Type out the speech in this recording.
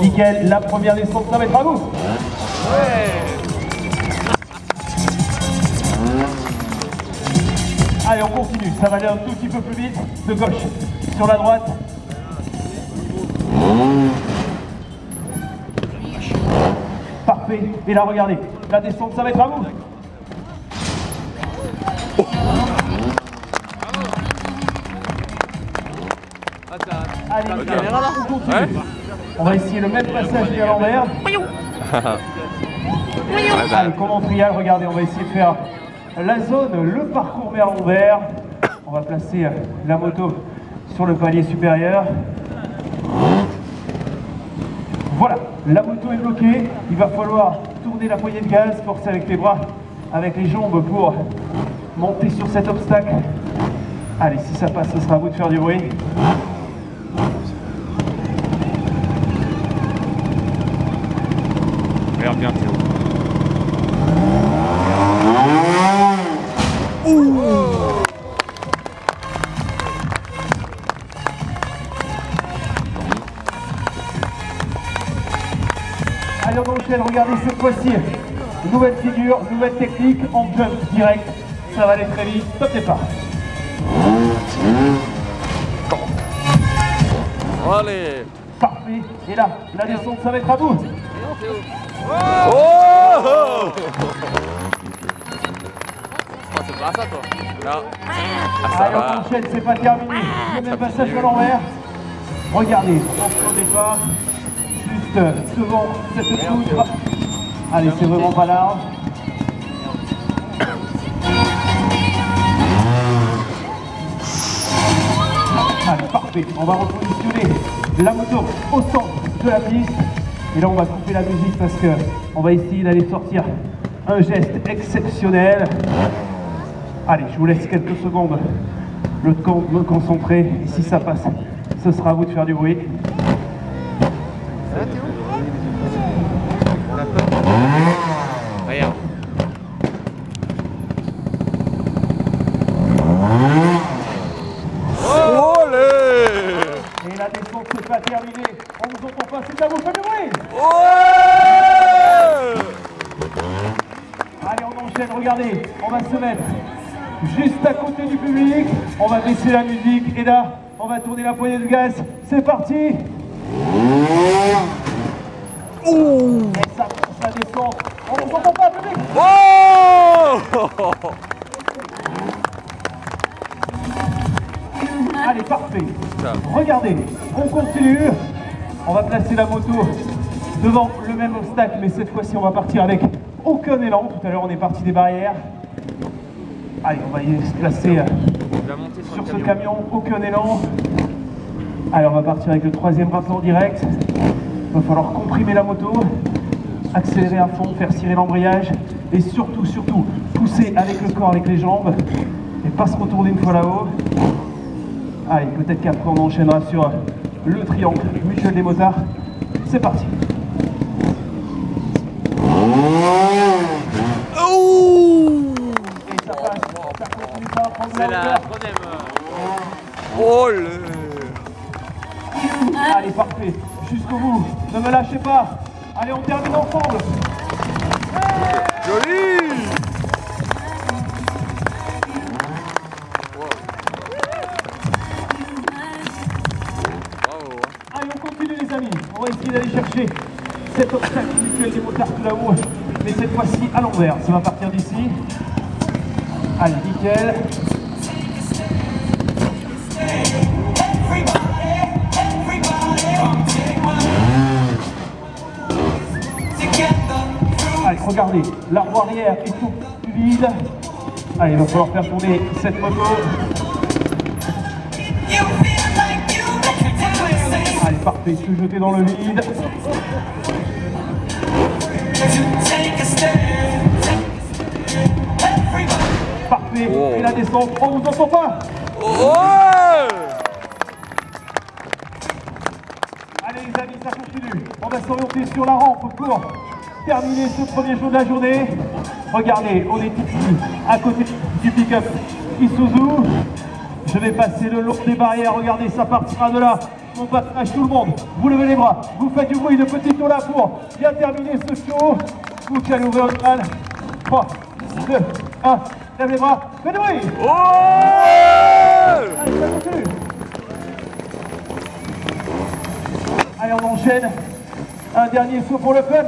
Nickel, la première descente, ça va être à vous. Allez, on continue, ça va aller un tout petit peu plus vite, de gauche sur la droite. Parfait, et là regardez, la descente, ça va être à vous. Allez, nickel. on continue. On va essayer le même passage mais à l'envers. Allez, comme en trial, regardez, on va essayer de faire la zone, le parcours à l'envers. On va placer la moto sur le palier supérieur. Voilà, la moto est bloquée. Il va falloir tourner la poignée de gaz, forcer avec les bras, avec les jambes pour monter sur cet obstacle. Allez, si ça passe, ce sera à vous de faire du bruit. Regarde bien Théo. Allez, on enchaîne, regardez cette fois-ci. Nouvelle figure, nouvelle technique, en jump direct. Ça va aller très vite, top départ. Allez Parfait. Et là, la descente, ça va être à vous. Oh Oh, c'est pas ça toi. Ah, ça Allez, on enchaîne, c'est pas terminé. Le même passage à l'envers. Regardez, on ne pas juste devant cette poutre. Allez, c'est vraiment pas large. Allez, parfait. On va repositionner la moto au centre de la piste. Et là, on va couper la musique parce que on va essayer d'aller sortir un geste exceptionnel. Allez, je vous laisse quelques secondes le temps de me concentrer. Et si ça passe, ce sera à vous de faire du bruit. Regarde. Olé Et la descente n'est pas terminée. On vous entend pas, c'est à vous, faites du bruit Ouais Regardez, on va se mettre juste à côté du public. On va baisser la musique et là, on va tourner la poignée de gaz. C'est parti Et ça la descente. On vous entend pas, public Oh Allez, parfait. Regardez, on continue. On va placer la moto devant le même obstacle, mais cette fois-ci, on va partir avec aucun élan. Tout à l'heure, on est parti des barrières. Allez, on va y se placer euh, sur, ce camion. camion, aucun élan. Allez, on va partir avec le troisième raccord direct. Il va falloir comprimer la moto, accélérer à fond, faire cirer l'embrayage et surtout, surtout, pousser avec le corps, avec les jambes et pas se retourner une fois là-haut. Allez, peut-être qu'après on enchaînera sur le triangle mutuel des motards. C'est parti. Et ça passe, ça continue, ça va prendre de C'est la troisième. Olé Allez, parfait. Jusqu'au bout. Ne me lâchez pas. Allez, on termine ensemble. Joli. Allez, on continue, les amis. On va essayer d'aller chercher cet obstacle mutuel des motards tout là-haut. Mais cette fois-ci à l'envers. Ça va partir d'ici. Allez, nickel. Allez, regardez, la roue arrière est tout vide. Allez, il va falloir faire tourner cette moto. Allez, parfait, se jeter dans le vide. Parfait, Oh. et la descente, on vous entend pas Ouais Allez les amis, ça continue. On va s'orienter sur la rampe pour terminer ce premier jour de la journée. Regardez, on est ici, à côté du pick-up Isuzu. Je vais passer le long des barrières. Regardez, ça partira de là patinage, tout le monde. Vous levez les bras, vous faites du bruit de petit tour là pour bien terminer ce show. Vous qui allez ouvrir le crâne. 3, 2, 1, lève les bras, faites du bruit Oh Allez, ça continue Allez, on enchaîne. Un dernier saut pour le fun.